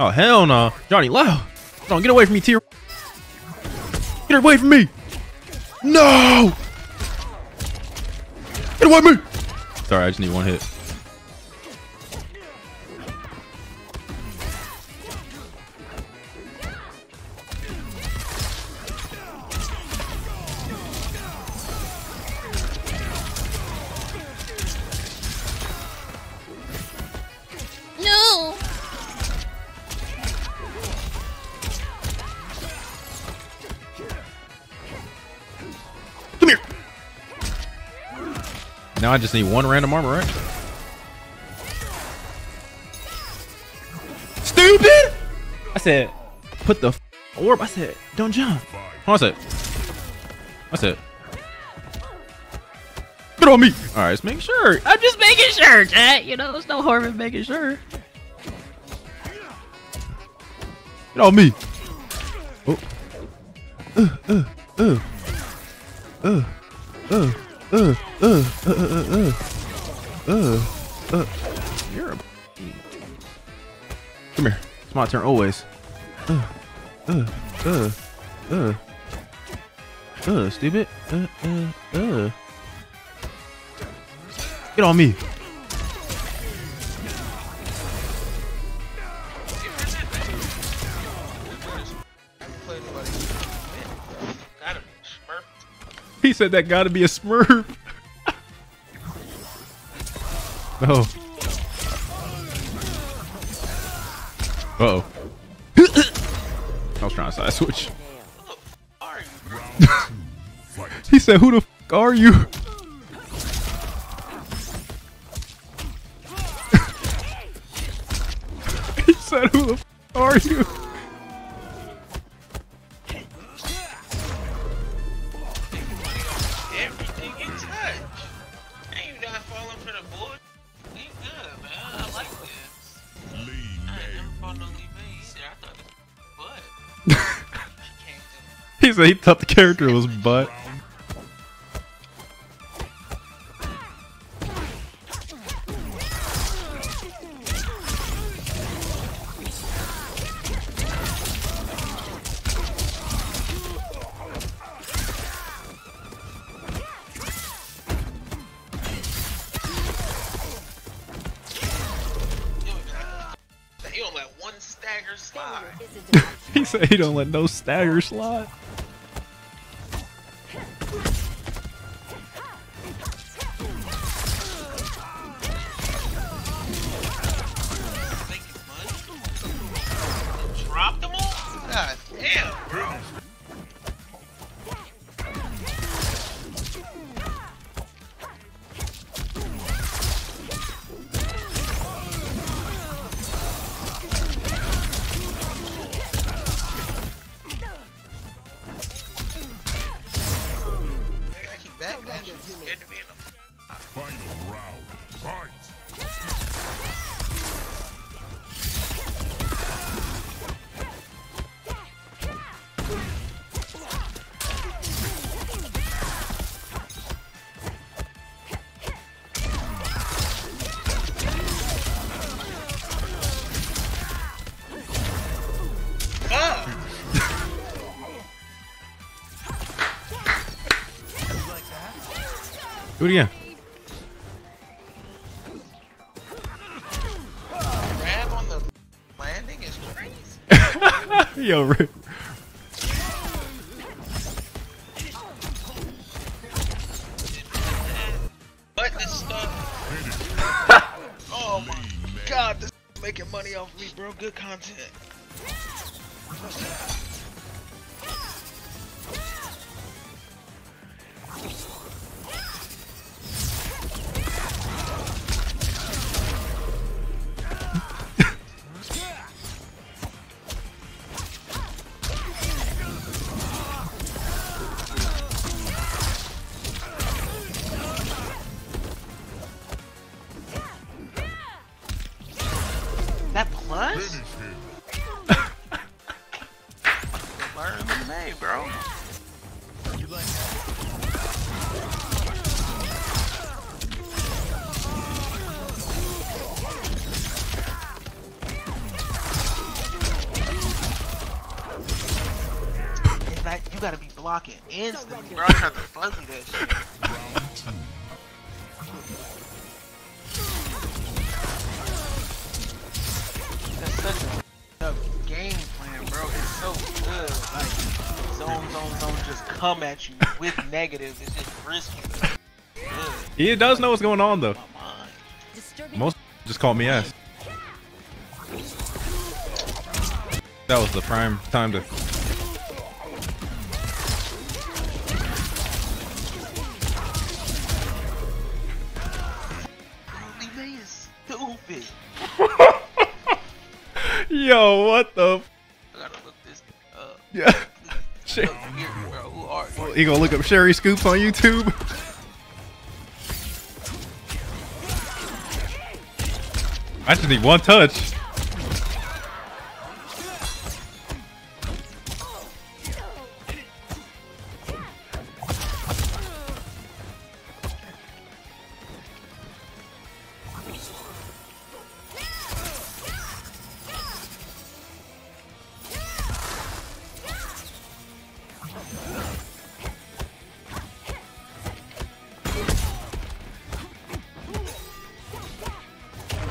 Oh hell no, Johnny Lau! Don't get away from me, Tier. Get away from me! No! Get away from me! Sorry, I just need one hit. Now I just need one random armor, right? Stupid! I said, put the f- orb. I said, don't jump. Hold on a sec. I said, get on me. All right, let's make sure. I'm just making sure, chat. You know, there's no harm in making sure. Get on me. Oh. Uh, uh, uh. Uh, uh, uh, uh, uh, uh, uh, uh, uh. You're a. Come here. It's my turn always. Uh, uh, uh, uh. Uh, stupid. Uh, uh, uh. Get on me. He said that gotta be a smurf. no. Uh oh. I was trying to side switch. He said, "Who the f- are you?" He said he thought the character was butt. it. You don't let one stagger slide. He said he don't let no stagger slide. Do it again. Grab on the landing is crazy. Yo, Rip. But this stuff. oh my god, this is making money off me, bro. Good content. You gotta be blocking instantly, bro. I tried to fuzzy that shit. That's such a up game plan, bro. It's so good. Like zone, zone, zone, just come at you with negative. It's just risky. Good. He does know what's going on though. My mind. Disturbing. Most just called me ass. That was the prime time to. Yo, what the? F- I gotta look this up. yeah. Shit. Look here, bro. Who are you? You gonna look up Sherry Scoops on YouTube? I just need one touch.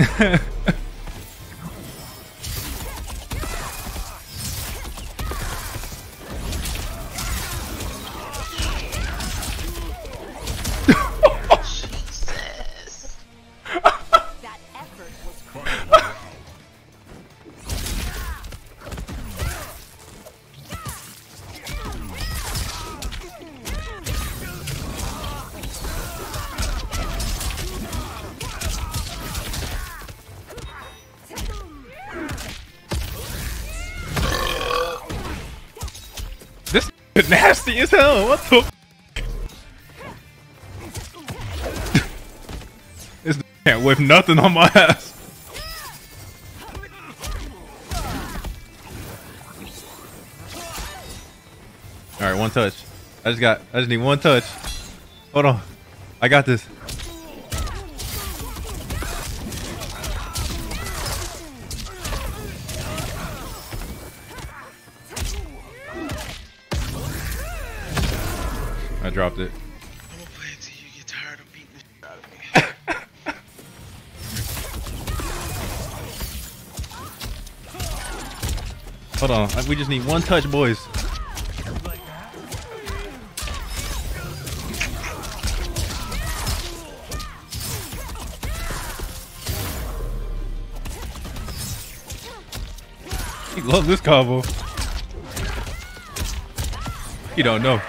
This nasty as hell. What the? this can't whip nothing on my ass. All right, one touch. I just got. I just need one touch. Hold on. I got this. Out dropped it. Hold on. We just need one touch, boys. He loves this combo. He don't know.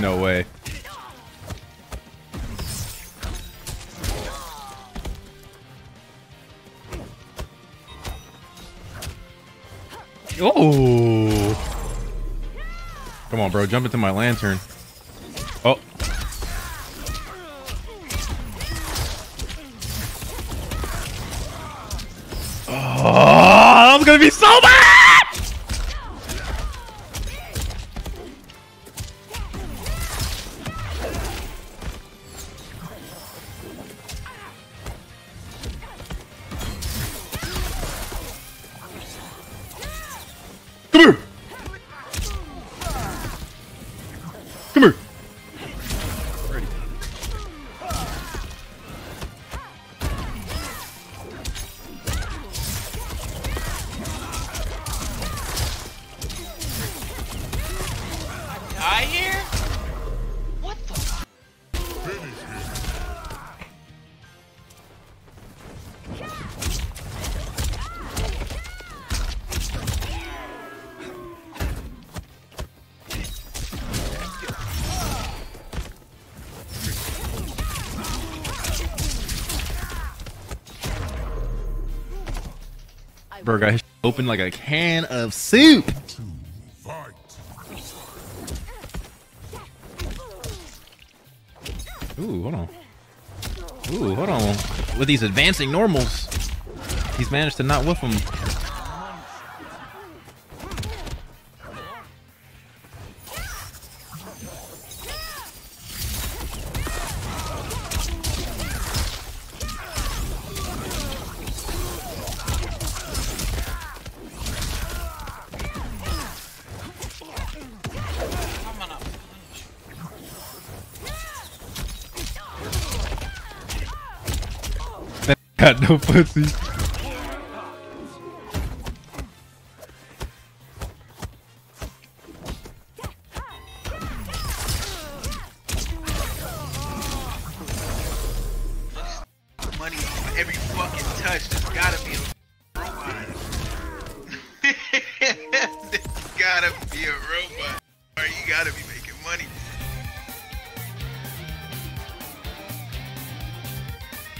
No way. Oh! Come on, bro. Jump into my lantern. Oh. Oh, that was gonna be so bad! Bro got his open like a can of soup. Ooh, hold on. Ooh, hold on. With these advancing normals, he's managed to not whiff them. Got no pussy. Money every fucking touch. Gotta